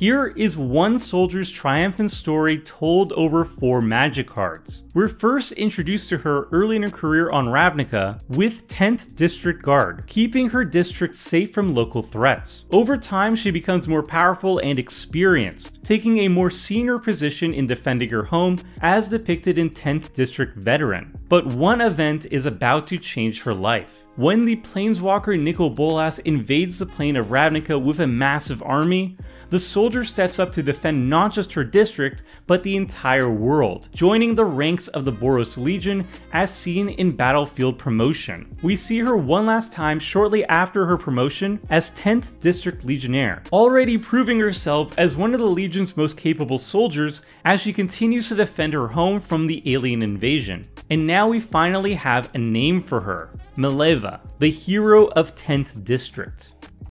Here is one soldier's triumphant story told over four magic cards. We're first introduced to her early in her career on Ravnica with 10th District Guard, keeping her district safe from local threats. Over time, she becomes more powerful and experienced, taking a more senior position in defending her home as depicted in 10th District Veteran. But one event is about to change her life. When the planeswalker Nicol Bolas invades the plane of Ravnica with a massive army, the soldier steps up to defend not just her district, but the entire world, joining the ranks of the Boros Legion as seen in Battlefield Promotion. We see her one last time shortly after her promotion as 10th District Legionnaire, already proving herself as one of the Legion's most capable soldiers as she continues to defend her home from the alien invasion. And now we finally have a name for her, Mileva, the hero of 10th District.